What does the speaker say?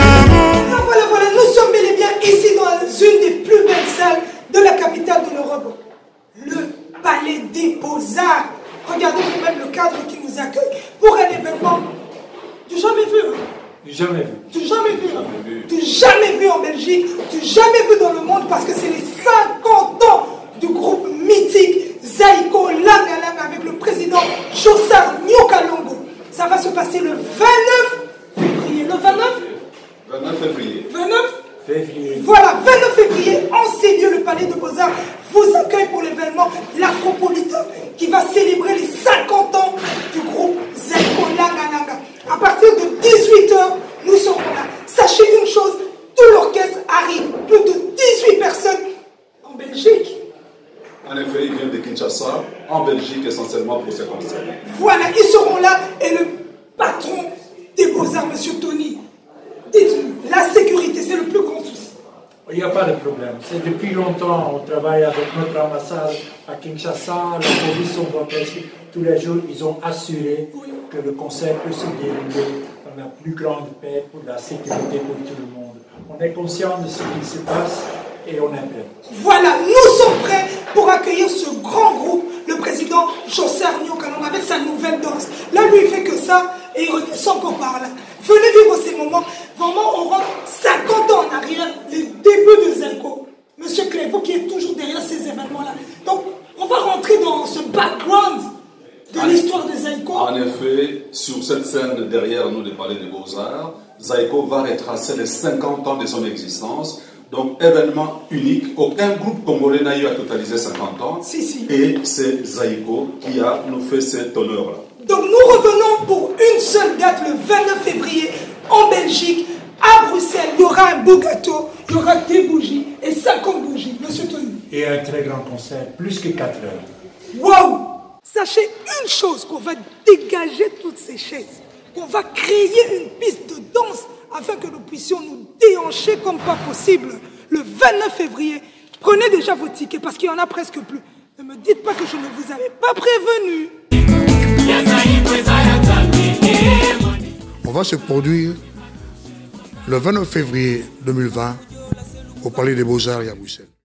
Ah, voilà, voilà, nous sommes bel et bien ici dans une des plus belles salles de la capitale de l'Europe, le Palais des Beaux-Arts. Regardez vous-même le cadre qui nous accueille pour un événement du jamais vu. hein. Jamais vu. Du jamais vu. hein. Du jamais vu en Belgique, du jamais vu dans le monde parce que c'est Février. Voilà, 29 février, en ces lieux, le Palais de Beaux-Arts vous accueille pour l'événement l'Afropolitain qui va célébrer les 50 ans du groupe Zeko Langa Langa. À partir de 18h, nous serons là. Sachez une chose, tout l'orchestre arrive, plus de 18 personnes en Belgique. En effet, il vient de Kinshasa, en Belgique essentiellement pour ses concerts. Voilà, ils seront là et le patron des Beaux-Arts, Monsieur Tony, dites-nous, la sécurité, c'est le plus grand souci. Il n'y a pas de problème. C'est depuis longtemps, on travaille avec notre ambassade à Kinshasa, la police, on voit tous les jours, ils ont assuré que le concert peut se dérouler dans la plus grande paix pour la sécurité pour tout le monde. On est conscient de ce qui se passe et on est prêt. Voilà, nous sommes prêts pour accueillir ce grand groupe, le président José Arnaud Canon, avec sa nouvelle danse. Là, lui, il fait que ça et il redescend encore par là. Venez vivre ces moments. Vraiment, on rentre 50 ans en arrière, les. Monsieur Clé, vous qui êtes toujours derrière ces événements-là. Donc, on va rentrer dans ce background de l'histoire de Zelko. En effet, sur cette scène derrière nous, des Palais des Beaux-Arts, Zaiko va retracer les 50 ans de son existence. Donc, événement unique. Aucun groupe congolais n'a eu à totaliser 50 ans. Si, si. Et c'est Zaiko qui a nous fait cet honneur-là. Donc nous revenons pour une seule date le 29 février en Belgique, à Bruxelles. Il y aura un beau gâteau, il y aura des bougies et 50 bougies. Et un très grand concert, plus que 4 heures. Waouh Sachez une chose, qu'on va dégager toutes ces chaises. On va créer une piste de danse afin que nous puissions nous déhancher comme pas possible le 29 février. Prenez déjà vos tickets parce qu'il y en a presque plus. Ne me dites pas que je ne vous avais pas prévenu. On va se produire le 29 février 2020 au Palais des Beaux-Arts et à Bruxelles.